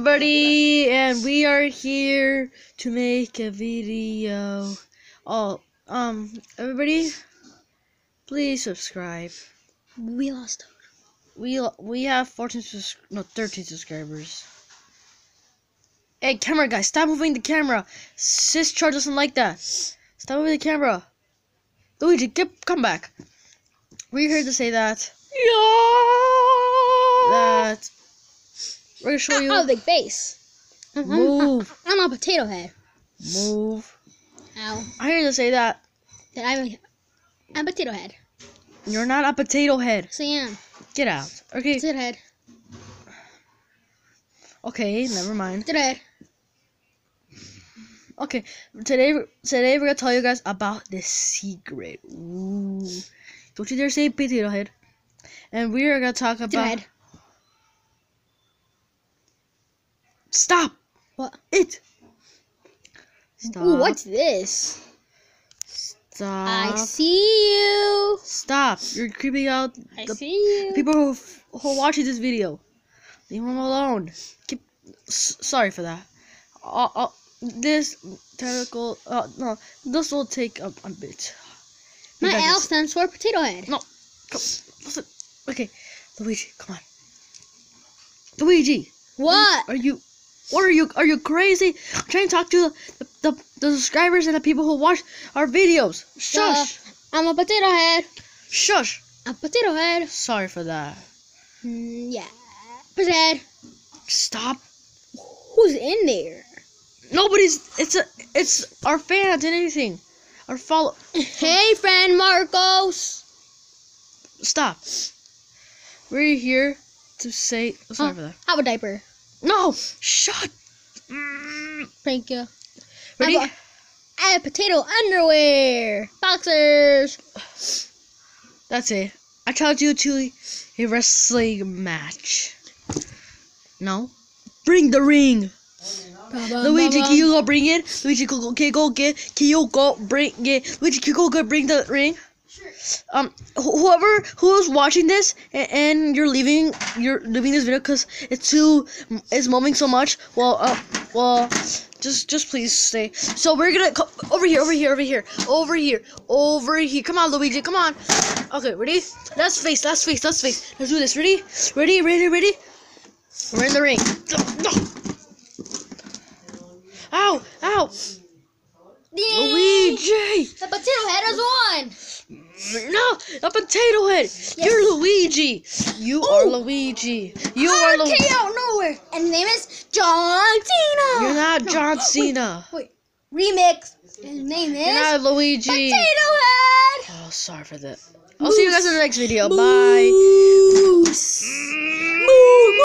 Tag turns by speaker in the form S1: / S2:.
S1: everybody, and we are here to make a video. Oh, um, everybody, please subscribe.
S2: We lost.
S1: We we have 14 sus- no 13 subscribers. Hey, camera guy, stop moving the camera. Sis Char doesn't like that. Stop moving the camera. Luigi, get come back. We're here to say that Yeah. that we're gonna show you.
S2: Oh, big face. I'm, I'm-
S1: Move,
S2: I'm a potato head.
S1: move.
S2: Ow.
S1: I'm here to say that
S2: That I'm a, I'm a potato head.
S1: you're not a potato head.
S2: So I am.
S1: Get out. Okay.
S2: Potato head.
S1: Okay. Never mind.
S2: Potato head.
S1: Okay. Today, today we're gonna tell you guys about the secret. Ooh. Don't you dare say potato head. And we are gonna talk about. Stop
S2: What?
S1: it. Stop.
S2: Ooh, what's this?
S1: Stop.
S2: I see you.
S1: Stop. You're creeping out
S2: I
S1: the
S2: see you.
S1: people who, who are watching this video. Leave them alone. Keep, sorry for that. Uh, uh, this technical, uh, no, this will take a, a bit.
S2: My L stands for potato head.
S1: No, come, listen. Okay, Luigi, come on. Luigi,
S2: What?
S1: are you? What are you? Are you crazy? I'm trying to talk to the, the, the subscribers and the people who watch our videos. Shush,
S2: I'm a potato head.
S1: shush.
S2: A potato head.
S1: Sorry for that.
S2: Mm, yeah. Potato head.
S1: Stop.
S2: Who's in there?
S1: Nobody's. It's a. It's our fans and anything. Our follow.
S2: Hey, friend Marcos.
S1: Stop. We're here to say. sorry
S2: Huh?
S1: for that.
S2: Have a diaper.
S1: No. Shut. Mm.
S2: Thank you.
S1: Ready?
S2: I, have potato underwear. Boxers.
S1: That's it. I challenge you to a wrestling match. No. Bring the ring. Luigi, can you go bring it? Luigi, go, go, okay, go get. Can you go bring it? Luigi, can you go, go bring the ring? Um, wh- whoever who is watching this and, and you're leaving, you're leaving this video because it's too, it's moving so much. Well, uh, well, just, just please stay. So we're gonna co- over here, over here, over here, over here, over here. Come on, Luigi, come on. Okay, ready? Let's face, let's face, let's face. Let's do this. Ready? Ready? Ready? Ready? We're in the ring. Ow! Ow! Luigi!
S2: The potato head is on.
S1: No, a potato head. You're Luigi. You are Luigi. You ah,
S2: are
S1: Luigi.
S2: came out nowhere. And his name is John Cena.
S1: You're not John Cena.
S2: Wait, remix. His name is
S1: You're not Luigi.
S2: Potato Head.
S1: Oh, sorry for that. I'll see you guys in the next video. Bye.